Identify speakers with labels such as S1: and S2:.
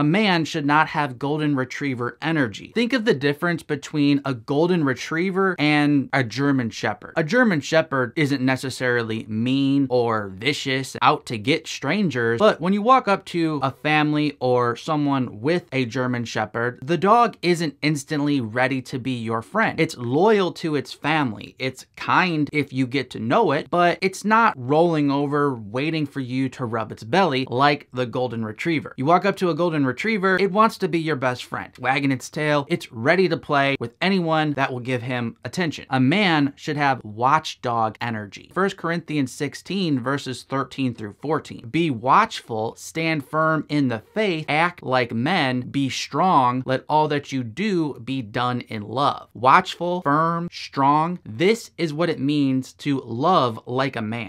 S1: A man should not have golden retriever energy. Think of the difference between a golden retriever and a German shepherd. A German shepherd isn't necessarily mean or vicious, out to get strangers, but when you walk up to a family or someone with a German shepherd, the dog isn't instantly ready to be your friend. It's loyal to its family. It's kind if you get to know it, but it's not rolling over waiting for you to rub its belly like the golden retriever. You walk up to a golden retriever, it wants to be your best friend. Wagging its tail, it's ready to play with anyone that will give him attention. A man should have watchdog energy. 1 Corinthians 16 verses 13 through 14. Be watchful, stand firm in the faith, act like men, be strong, let all that you do be done in love. Watchful, firm, strong, this is what it means to love like a man.